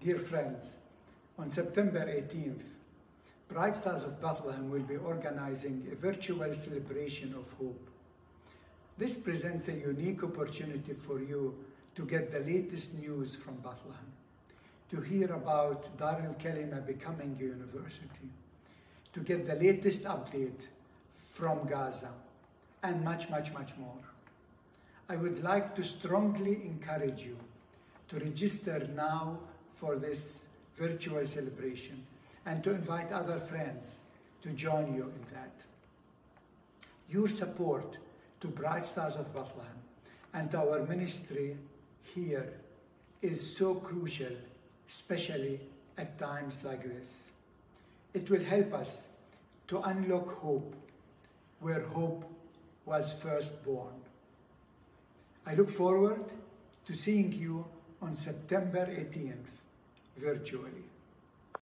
Dear friends, on September 18th, Bright Stars of Bethlehem will be organizing a virtual celebration of hope. This presents a unique opportunity for you to get the latest news from Bethlehem, to hear about Dar el Kalima becoming a university, to get the latest update from Gaza, and much, much, much more. I would like to strongly encourage you to register now for this virtual celebration and to invite other friends to join you in that. Your support to Bright Stars of Bethlehem and our ministry here is so crucial, especially at times like this. It will help us to unlock hope where hope was first born. I look forward to seeing you on September 18th Vertioli.